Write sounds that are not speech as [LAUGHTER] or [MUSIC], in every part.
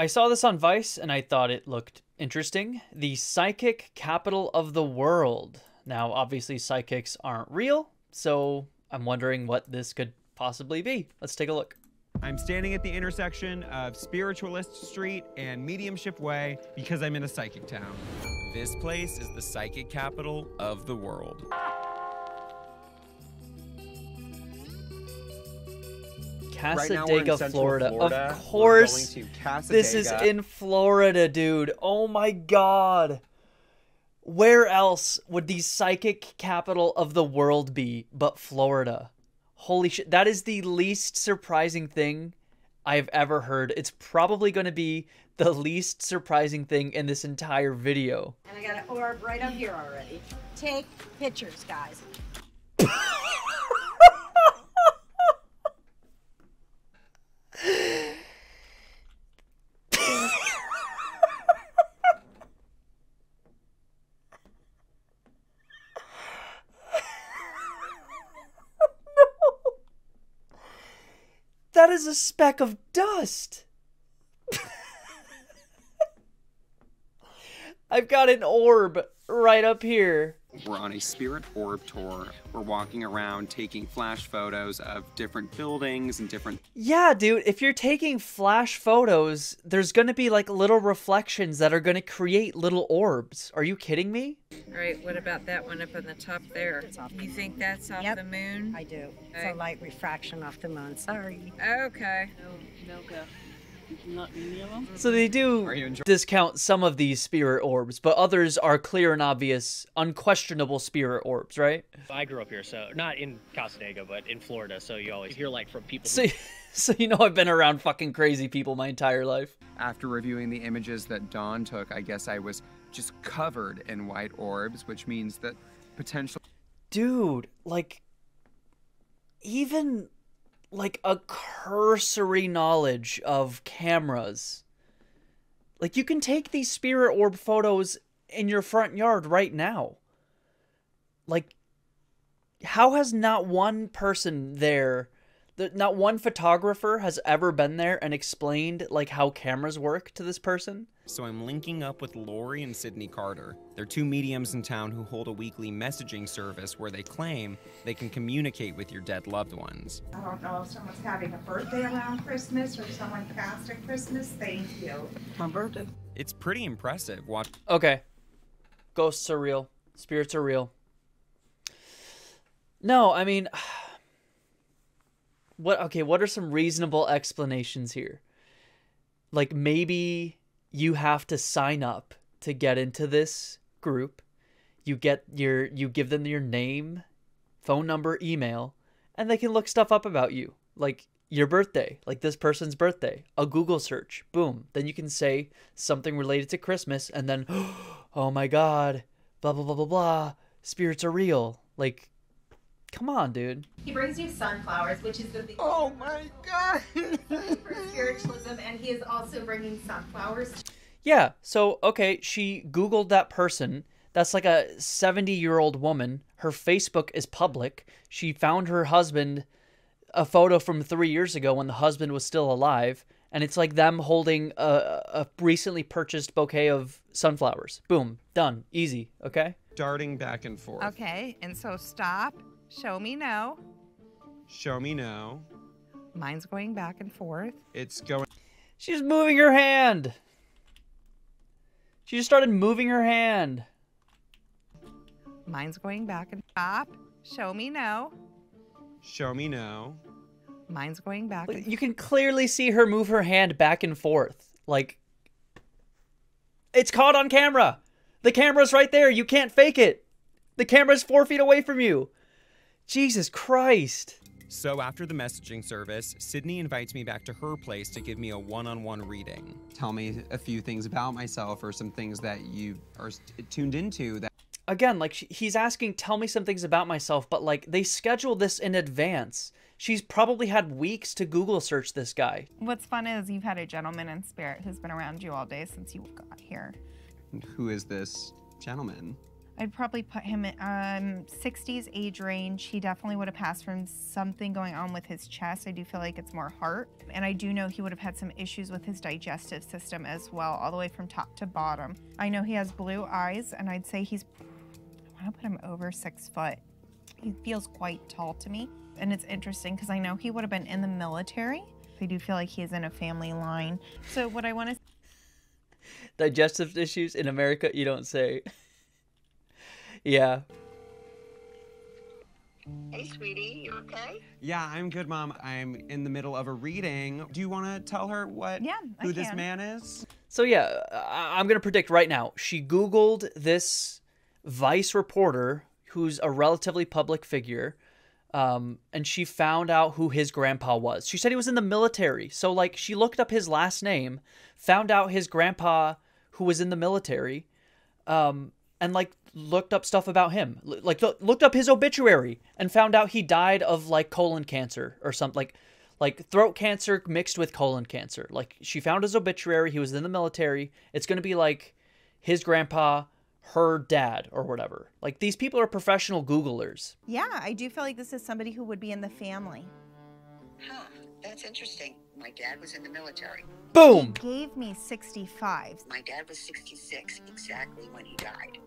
I saw this on Vice and I thought it looked interesting. The psychic capital of the world. Now, obviously, psychics aren't real, so I'm wondering what this could possibly be. Let's take a look. I'm standing at the intersection of Spiritualist Street and Mediumship Way because I'm in a psychic town. This place is the psychic capital of the world. Cassadaga, Central Florida. Florida. Of course. This is in Florida, dude. Oh my god. Where else would the psychic capital of the world be but Florida? Holy shit. That is the least surprising thing I've ever heard. It's probably going to be the least surprising thing in this entire video. And I got an orb right up here already. Take pictures, guys. [LAUGHS] That is a speck of dust. [LAUGHS] I've got an orb right up here. We're on a spirit orb tour. We're walking around taking flash photos of different buildings and different Yeah, dude, if you're taking flash photos, there's going to be like little reflections that are going to create little orbs. Are you kidding me? All right, what about that one up on the top there? You think that's off Yep. the moon? I do. It's a light refraction off the moon. Sorry. Okay. No, no go. Not any of them. So they do Are you enjoying- discount some of these spirit orbs, but others are clear and obvious, unquestionable spirit orbs, right? I grew up here, so not in Cassadaga, but in Florida. So you always hear like from people. So, [LAUGHS] so you know I've been around fucking crazy people my entire life. After reviewing the images that Dawn took, I guess I was just covered in white orbs, which means that potential Dude, like even like a cursory knowledge of cameras. Like you can take these spirit orb photos in your front yard right now. Like how has not one person there not one photographer has ever been there and explained like how cameras work to this person? So I'm linking up with Lori and Sydney Carter. They're two mediums in town who hold a weekly messaging service where they claim they can communicate with your dead loved ones. I don't know if someone's having a birthday around Christmas or someone passed at Christmas. Thank you. My birthday. It's pretty impressive. Watch Okay. Ghosts are real. Spirits are real. No, I mean what okay, what are some reasonable explanations here? Like maybe you have to sign up to get into this group. You get your you give them your name, phone number, email, and they can look stuff up about you. Like your birthday, like this person's birthday, a Google search, boom. Then you can say something related to Christmas and then, [GASPS] oh my God, blah, blah, blah, blah, blah. Spirits are real. Like, come on, dude. He brings you sunflowers, which is the oh my god for spiritualism, and he is also bringing sunflowers. Yeah, so, okay, she Googled that person. That's like a 70 year old woman. Her Facebook is public. She found her husband a photo from three years ago when the husband was still alive. And it's like them holding a, a recently purchased bouquet of sunflowers. Boom, done, easy, okay? darting back and forth. Okay, and so stop, show me no. Show me no. Mine's going back and forth. It's going. She's moving her hand. She just started moving her hand. Mine's going back and stop, show me no. Show me no. Mine's going back and You can clearly see her move her hand back and forth. Like, it's caught on camera. The camera's right there. You can't fake it. The camera's four feet away from you. Jesus Christ. So after the messaging service, Sydney invites me back to her place to give me a one-on-one reading. tell me a few things about myself or some things that you are tuned into that Again, like, he's asking, tell me some things about myself, but, like, they schedule this in advance. She's probably had weeks to Google search this guy. What's fun is you've had a gentleman in spirit who's been around you all day since you got here. who is this gentleman? I'd probably put him in um, 60s age range. He definitely would have passed from something going on with his chest. I do feel like it's more heart. And I do know he would have had some issues with his digestive system as well, all the way from top to bottom. I know he has blue eyes, and I'd say he's, I want to put him over six foot. He feels quite tall to me. And it's interesting because I know he would have been in the military. I do feel like he is in a family line. So, what I want to Digestive issues in America, you don't say. Yeah. Hey, sweetie, you okay? Yeah, I'm good, Mom. I'm in the middle of a reading. Do you want to tell her what Yeah, I who this man is? So yeah, I- I'm gonna predict right now. She Googled this Vice reporter, who's a relatively public figure, um, and she found out who his grandpa was. She said he was in the military. So like, she looked up his last name, found out his grandpa, who was in the military, um, and like looked up stuff about him. L- like lo- looked up his obituary and found out he died of like colon cancer or something like like throat cancer mixed with colon cancer. Like she found his obituary, he was in the military. It's going to be like his grandpa, her dad or whatever. Like these people are professional googlers. Yeah, I do feel like this is somebody who would be in the family. Huh, that's interesting. My dad was in the military. Boom. Gave me 65. My dad was 66 exactly when he died.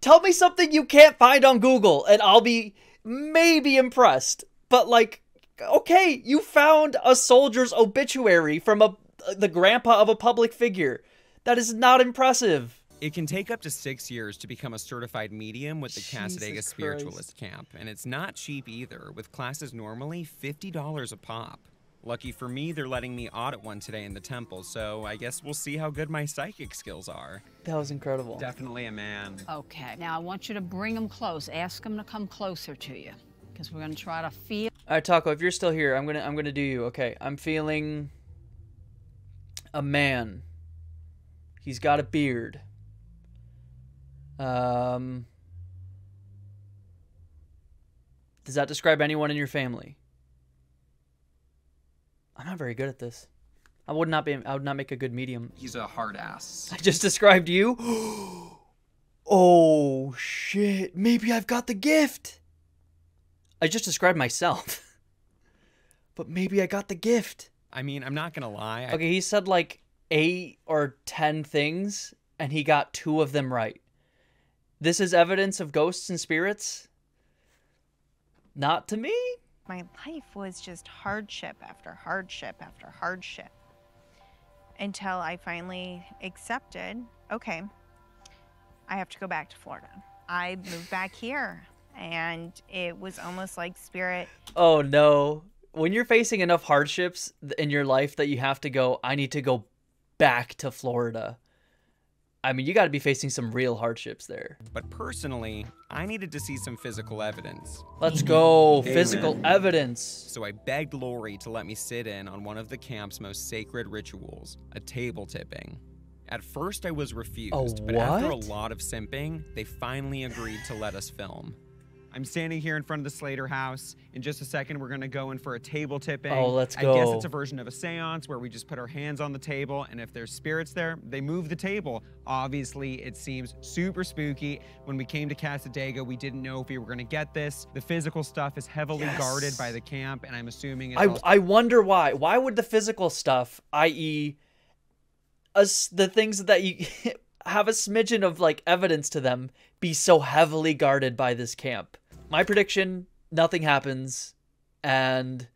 Tell me something you can't find on Google and I'll be maybe impressed. But like okay, you found a soldier's obituary from a the grandpa of a public figure. That is not impressive. It can take up to six years to become a certified medium with the Cassadaga Spiritualist Camp, and it's not cheap either, with classes normally $50 a pop. Lucky for me, they're letting me audit one today in the temple, so I guess we'll see how good my psychic skills are. That was incredible. Definitely a man. Okay, now I want you to bring him close. Ask him to come closer to you, because we're gonna try to feel. All right, Taco, if you're still here, I'm gonna I'm gonna do you. Okay, I'm feeling a man. He's got a beard. Um, does that describe anyone in your family? I'm not very good at this. I would not be. I would not make a good medium. He's a hard ass. I just described you. [GASPS] oh shit! Maybe I've got the gift. I just described myself. [LAUGHS] but maybe I got the gift. I mean, I'm not gonna lie. I- Okay, he said like eight or ten things, and he got two of them right. This is evidence of ghosts and spirits? Not to me. My life was just hardship after hardship after hardship until I finally accepted okay, I have to go back to Florida. I moved back here, and it was almost like spirit. Oh no. When you're facing enough hardships in your life that you have to go, I need to go back to Florida. I mean, you got to be facing some real hardships there. But personally, I needed to see some physical evidence. Let's go. Amen. Physical evidence. So I begged Lori to let me sit in on one of the camp's most sacred rituals, a table tipping. At first, I was refused, but after a lot of simping, they finally agreed to let us film. I'm standing here in front of the Slater house. In just a second, we're gonna go in for a table tipping. Oh, let's go. I guess it's a version of a seance where we just put our hands on the table, and if there's spirits there, they move the table. Obviously, it seems super spooky. When we came to Cassadaga, we didn't know if we were gonna get this. The physical stuff is heavily guarded by the camp, and I'm assuming it's I, I wonder why. Why would the physical stuff, i.e., us the things that you [LAUGHS] have a smidgen of like evidence to them, be so heavily guarded by this camp? My prediction: nothing happens, and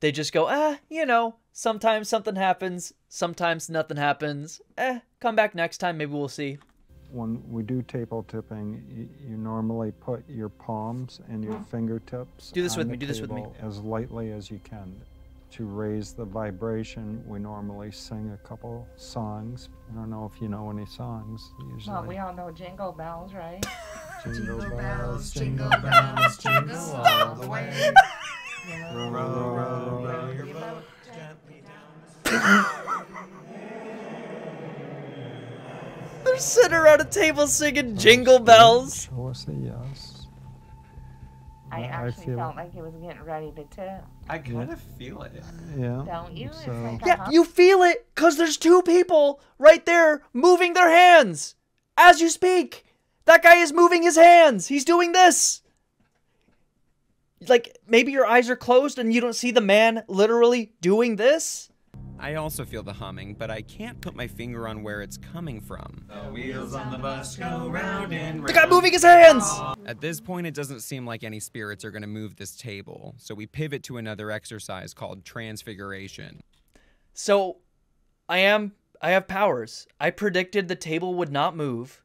they just go, eh, you know, sometimes something happens, sometimes nothing happens. Eh, come back next time, maybe we'll see. When we do table tipping, you, you normally put your palms and your fingertips Do this on with the me, do this with me. table as lightly as you can. To raise the vibration, we normally sing a couple songs. I don't know if you know any songs. Usually, Well, we all know Jingle Bells, right? [LAUGHS] Jingle bells, jingle bells, jingle all the way. row, row, row, row your boat [LAUGHS] They're sitting around a table singing jingle bells. Show us a yes. I I actually feel felt like it was getting ready to tip. I kind of feel it. Yeah. Don't you? So like Yeah, hum- you feel it because there's two people right there moving their hands as you speak. That guy is moving his hands. He's doing this. Like maybe your eyes are closed and you don't see the man literally doing this. I also feel the humming, but I can't put my finger on where it's coming from. The wheels on the bus go round and round. The guy moving his hands. At this point, it doesn't seem like any spirits are going to move this table, so we pivot to another exercise called Transfiguration. So, I am I have powers. I predicted the table would not move,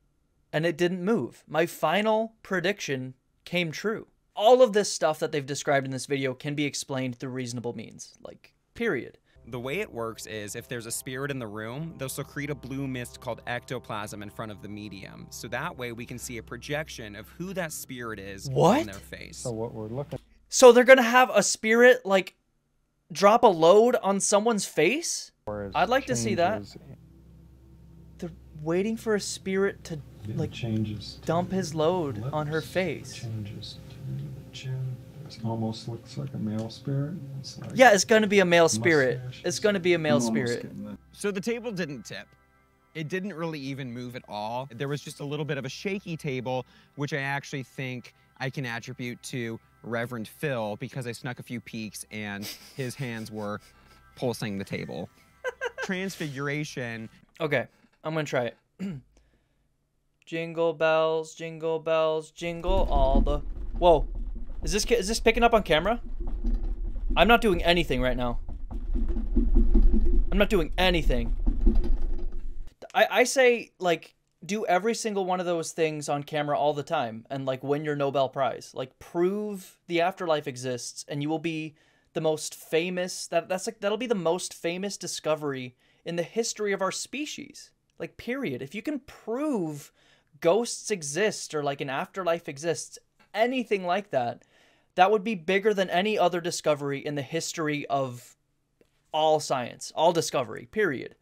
and it didn't move. My final prediction came true. All of this stuff that they've described in this video can be explained through reasonable means. Like, period. The way it works is if there's a spirit in the room, they'll secrete a blue mist called ectoplasm in front of the medium. So that way we can see a projection of who that spirit is What? on their face. So what we're looking So they're gonna have a spirit like drop a load on someone's face? I'd like to see that. changes They're waiting for a spirit to like changes dump his load on her face. changes to the chin. It almost looks like a male spirit. It's like Yeah, it's gonna be a male spirit. mustache. It's gonna be a male I'm spirit. So the table didn't tip. It didn't really even move at all. There was just a little bit of a shaky table, which I actually think I can attribute to Reverend Phil because I snuck a few peeks and his hands were pulsing the table. [LAUGHS] Transfiguration. Okay, I'm gonna try it. [CLEARS THROAT] jingle bells, jingle bells, jingle all the. Whoa, is this is this picking up on camera? I'm not doing anything right now. I'm not doing anything. I I say like do every single one of those things on camera all the time and like win your Nobel Prize. Like prove the afterlife exists and you will be the most famous that that's like that'll be the most famous discovery in the history of our species. Like period. If you can prove ghosts exist or like an afterlife exists, anything like that, that would be bigger than any other discovery in the history of all science, all discovery, period.